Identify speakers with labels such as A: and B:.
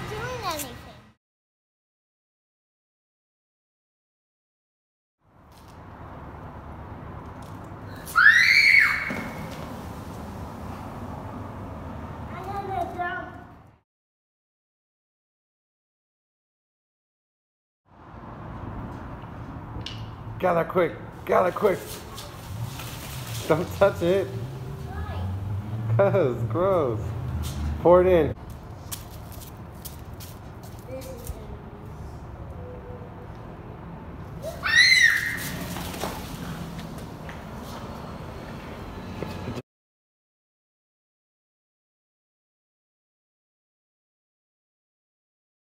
A: not doing anything. Gotta.
B: Gather quick. Gather quick. Don't touch it.
A: Why?
B: Cause gross. Pour it in.